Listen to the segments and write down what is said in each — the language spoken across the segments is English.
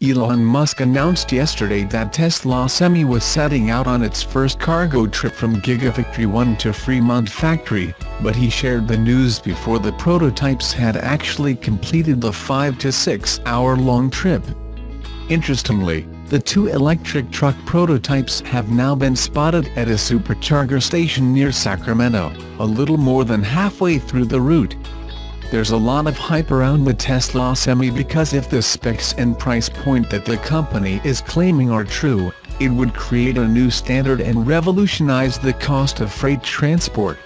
Elon Musk announced yesterday that Tesla Semi was setting out on its first cargo trip from Gigafactory 1 to Fremont factory, but he shared the news before the prototypes had actually completed the 5 to 6 hour long trip. Interestingly, the two electric truck prototypes have now been spotted at a supercharger station near Sacramento, a little more than halfway through the route. There's a lot of hype around the Tesla Semi because if the specs and price point that the company is claiming are true, it would create a new standard and revolutionize the cost of freight transport.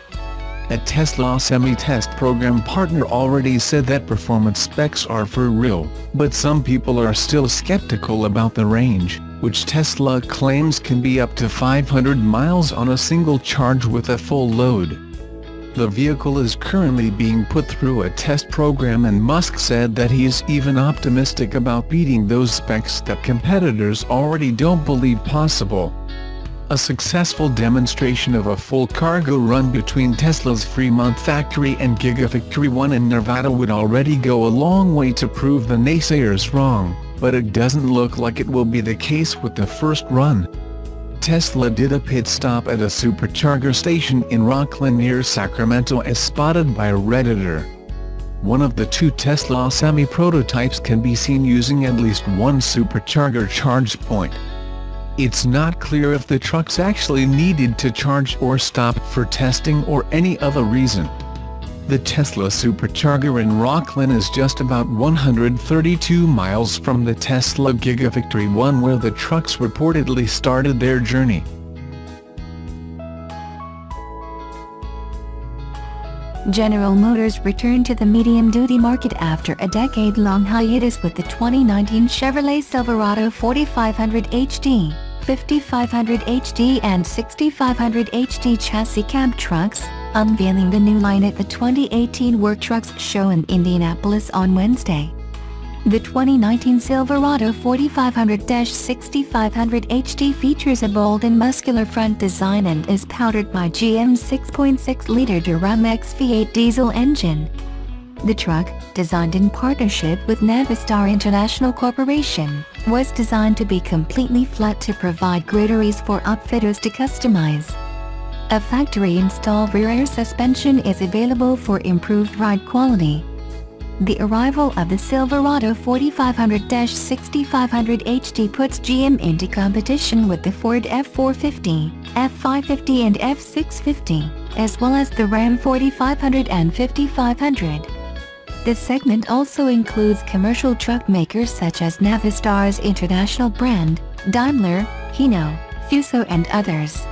A Tesla semi-test program partner already said that performance specs are for real, but some people are still skeptical about the range, which Tesla claims can be up to 500 miles on a single charge with a full load. The vehicle is currently being put through a test program and Musk said that he is even optimistic about beating those specs that competitors already don't believe possible. A successful demonstration of a full cargo run between Tesla's Fremont factory and Gigafactory 1 in Nevada would already go a long way to prove the naysayers wrong, but it doesn't look like it will be the case with the first run. Tesla did a pit stop at a supercharger station in Rocklin near Sacramento as spotted by a Redditor. One of the two Tesla semi-prototypes can be seen using at least one supercharger charge point. It's not clear if the trucks actually needed to charge or stop for testing or any other reason. The Tesla supercharger in Rocklin is just about 132 miles from the Tesla Gigafactory 1 where the trucks reportedly started their journey. General Motors returned to the medium-duty market after a decade-long hiatus with the 2019 Chevrolet Silverado 4500 HD, 5500 HD and 6500 HD chassis cab trucks, unveiling the new line at the 2018 Work Trucks show in Indianapolis on Wednesday. The 2019 Silverado 4500-6500 HD features a bold and muscular front design and is powered by GM's 6.6-liter Duramax V8 diesel engine. The truck, designed in partnership with Navistar International Corporation, was designed to be completely flat to provide greater ease for upfitters to customize. A factory-installed rear air suspension is available for improved ride quality. The arrival of the Silverado 4500-6500 HD puts GM into competition with the Ford F450, F550 and F650, as well as the Ram 4500 and 5500. This segment also includes commercial truck makers such as Navistar's international brand, Daimler, Hino, Fuso and others.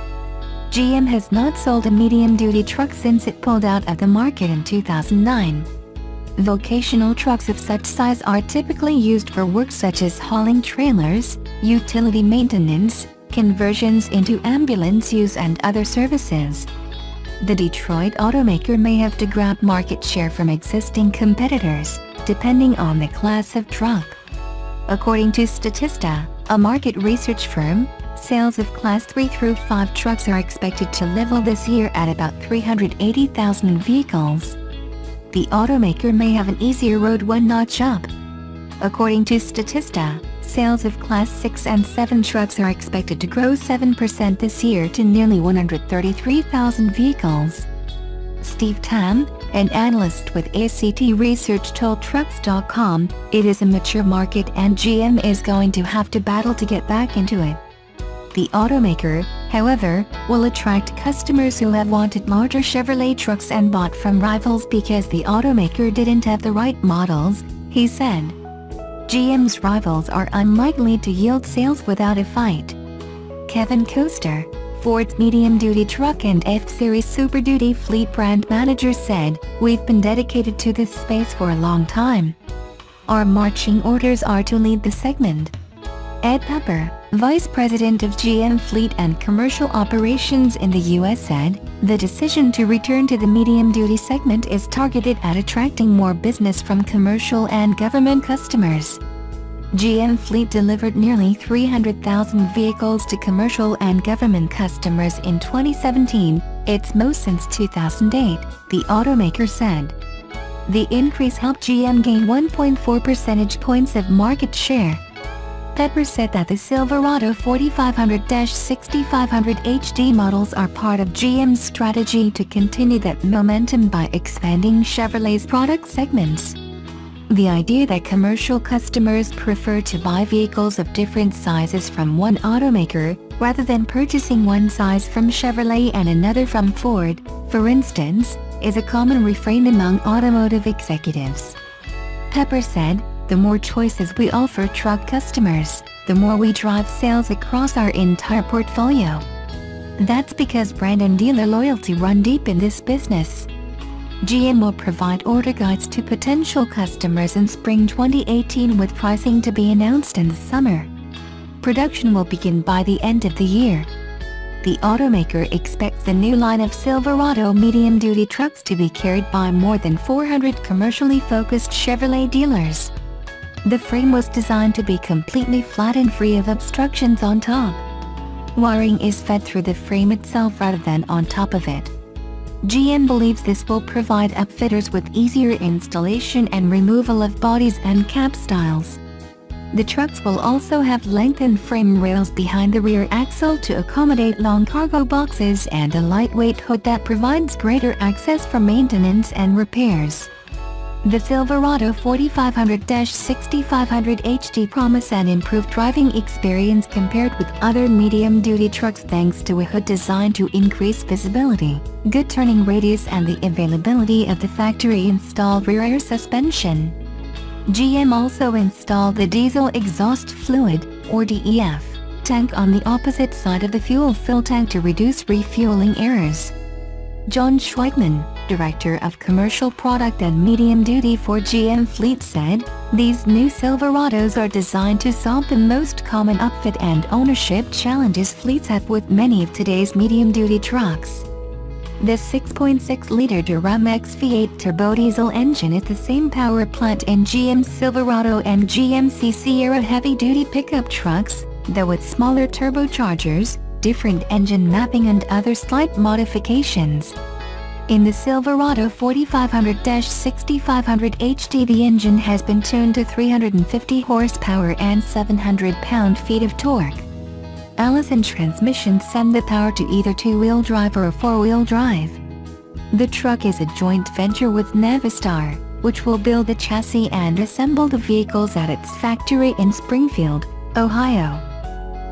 GM has not sold a medium-duty truck since it pulled out of the market in 2009. Vocational trucks of such size are typically used for work such as hauling trailers, utility maintenance, conversions into ambulance use and other services. The Detroit automaker may have to grab market share from existing competitors, depending on the class of truck. According to Statista, a market research firm, Sales of Class 3 through 5 trucks are expected to level this year at about 380,000 vehicles. The automaker may have an easier road one notch up. According to Statista, sales of Class 6 and 7 trucks are expected to grow 7% this year to nearly 133,000 vehicles. Steve Tam, an analyst with ACT Research told Trucks.com, it is a mature market and GM is going to have to battle to get back into it. The automaker, however, will attract customers who have wanted larger Chevrolet trucks and bought from rivals because the automaker didn't have the right models, he said. GM's rivals are unlikely to yield sales without a fight. Kevin Koester, Ford's medium-duty truck and F-Series Super Duty fleet brand manager said, We've been dedicated to this space for a long time. Our marching orders are to lead the segment. Ed Pepper, Vice President of GM Fleet and Commercial Operations in the U.S. said, the decision to return to the medium-duty segment is targeted at attracting more business from commercial and government customers. GM Fleet delivered nearly 300,000 vehicles to commercial and government customers in 2017, its most since 2008, the automaker said. The increase helped GM gain 1.4 percentage points of market share. Pepper said that the Silverado 4500-6500 HD models are part of GM's strategy to continue that momentum by expanding Chevrolet's product segments. The idea that commercial customers prefer to buy vehicles of different sizes from one automaker, rather than purchasing one size from Chevrolet and another from Ford, for instance, is a common refrain among automotive executives. Pepper said, the more choices we offer truck customers, the more we drive sales across our entire portfolio. That's because brand and dealer loyalty run deep in this business. GM will provide order guides to potential customers in spring 2018 with pricing to be announced in the summer. Production will begin by the end of the year. The automaker expects the new line of Silverado medium-duty trucks to be carried by more than 400 commercially focused Chevrolet dealers. The frame was designed to be completely flat and free of obstructions on top. Wiring is fed through the frame itself rather than on top of it. GM believes this will provide upfitters with easier installation and removal of bodies and cab styles. The trucks will also have lengthened frame rails behind the rear axle to accommodate long cargo boxes and a lightweight hood that provides greater access for maintenance and repairs. The Silverado 4500-6500 HD promise an improved driving experience compared with other medium-duty trucks thanks to a hood designed to increase visibility, good turning radius and the availability of the factory-installed rear air suspension. GM also installed the diesel exhaust fluid, or DEF, tank on the opposite side of the fuel fill tank to reduce refueling errors. John Schweigman, Director of Commercial Product and Medium Duty for GM Fleet said, these new Silverados are designed to solve the most common upfit and ownership challenges fleets have with many of today's medium-duty trucks. The 6.6-liter Duramax V8 turbo diesel engine is the same power plant in GM Silverado and GMC Sierra heavy-duty pickup trucks, though with smaller turbochargers, different engine mapping and other slight modifications. In the Silverado 4500-6500 HD the engine has been tuned to 350 horsepower and 700 pound-feet of torque. Allison transmissions send the power to either two-wheel drive or four-wheel drive. The truck is a joint venture with Navistar, which will build the chassis and assemble the vehicles at its factory in Springfield, Ohio.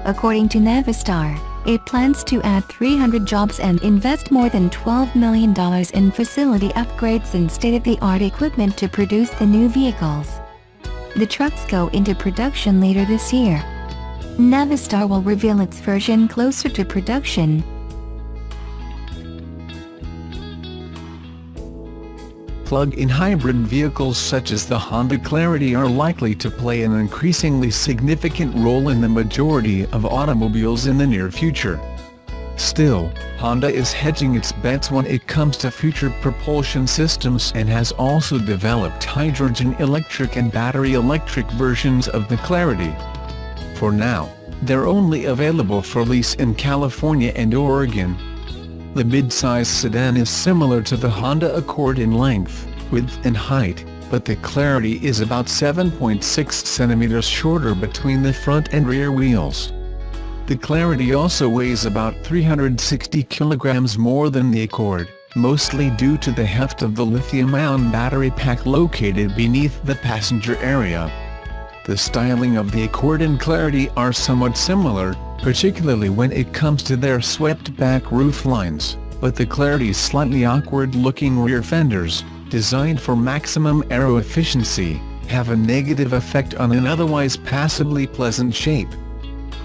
According to Navistar, it plans to add 300 jobs and invest more than $12 million in facility upgrades and state-of-the-art equipment to produce the new vehicles. The trucks go into production later this year. Navistar will reveal its version closer to production, plug-in hybrid vehicles such as the Honda Clarity are likely to play an increasingly significant role in the majority of automobiles in the near future. Still, Honda is hedging its bets when it comes to future propulsion systems and has also developed hydrogen electric and battery electric versions of the Clarity. For now, they're only available for lease in California and Oregon. The mid-size sedan is similar to the Honda Accord in length, width and height, but the Clarity is about 7.6 cm shorter between the front and rear wheels. The Clarity also weighs about 360 kg more than the Accord, mostly due to the heft of the lithium-ion battery pack located beneath the passenger area. The styling of the Accord and Clarity are somewhat similar, particularly when it comes to their swept-back roof lines, but the Clarity's slightly awkward-looking rear fenders, designed for maximum aero efficiency, have a negative effect on an otherwise passably pleasant shape.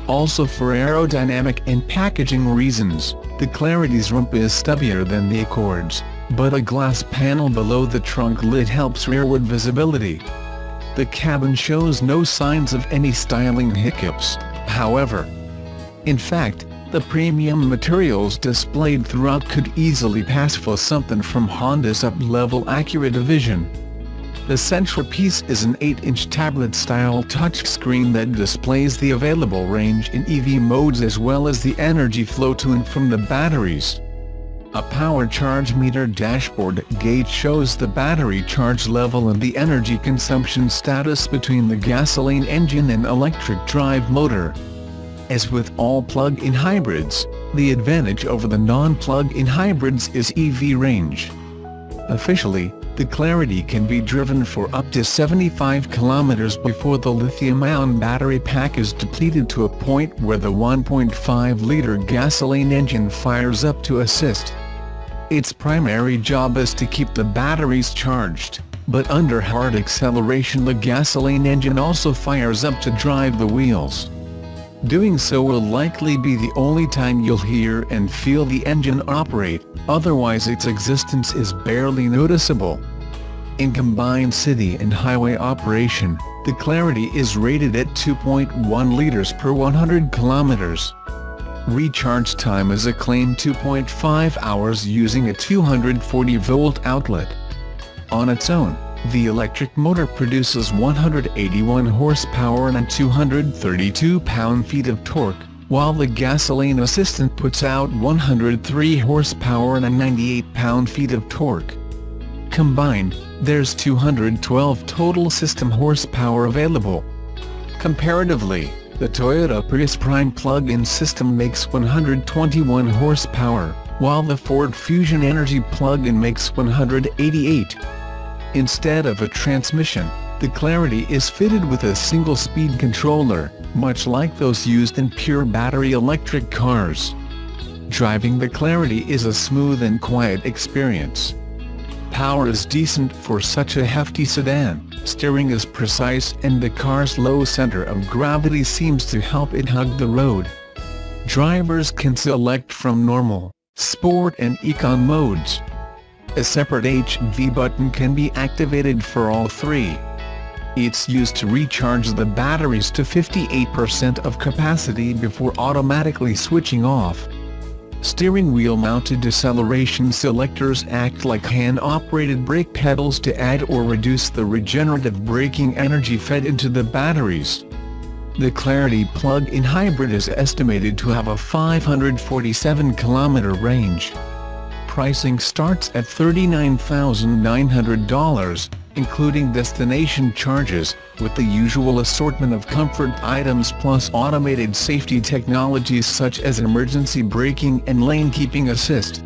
Also for aerodynamic and packaging reasons, the Clarity's rump is stubbier than the Accord's, but a glass panel below the trunk lid helps rearward visibility. The cabin shows no signs of any styling hiccups, however. In fact, the premium materials displayed throughout could easily pass for something from Honda's up-level Acura division. The central piece is an 8-inch tablet-style touchscreen that displays the available range in EV modes as well as the energy flow to and from the batteries. A power charge meter dashboard gauge shows the battery charge level and the energy consumption status between the gasoline engine and electric drive motor. As with all plug-in hybrids, the advantage over the non-plug-in hybrids is EV range. Officially, the Clarity can be driven for up to 75 kilometers before the lithium-ion battery pack is depleted to a point where the 1.5-liter gasoline engine fires up to assist. Its primary job is to keep the batteries charged, but under hard acceleration the gasoline engine also fires up to drive the wheels. Doing so will likely be the only time you'll hear and feel the engine operate, otherwise its existence is barely noticeable. In combined city and highway operation, the Clarity is rated at 2.1 liters per 100 kilometers. Recharge time is a claimed 2.5 hours using a 240-volt outlet. On its own, the electric motor produces 181 horsepower and 232 pound-feet of torque, while the gasoline assistant puts out 103 horsepower and 98 pound-feet of torque. Combined, there's 212 total system horsepower available. Comparatively, the Toyota Prius Prime plug-in system makes 121 horsepower, while the Ford Fusion Energi plug-in makes 188. Instead of a transmission, the Clarity is fitted with a single-speed controller, much like those used in pure battery electric cars. Driving the Clarity is a smooth and quiet experience. Power is decent for such a hefty sedan, steering is precise and the car's low center of gravity seems to help it hug the road. Drivers can select from normal, sport and econ modes. A separate HV button can be activated for all three. It's used to recharge the batteries to 58% of capacity before automatically switching off. Steering wheel mounted deceleration selectors act like hand-operated brake pedals to add or reduce the regenerative braking energy fed into the batteries. The Clarity plug-in hybrid is estimated to have a 547 km range pricing starts at $39,900, including destination charges, with the usual assortment of comfort items plus automated safety technologies such as emergency braking and lane keeping assist.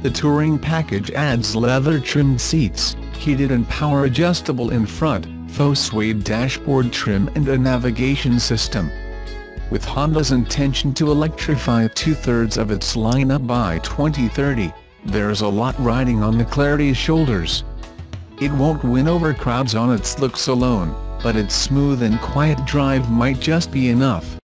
The touring package adds leather-trimmed seats, heated and power-adjustable in front, faux suede dashboard trim and a navigation system. With Honda's intention to electrify two-thirds of its lineup by 2030, there's a lot riding on the Clarity's shoulders. It won't win over crowds on its looks alone, but its smooth and quiet drive might just be enough.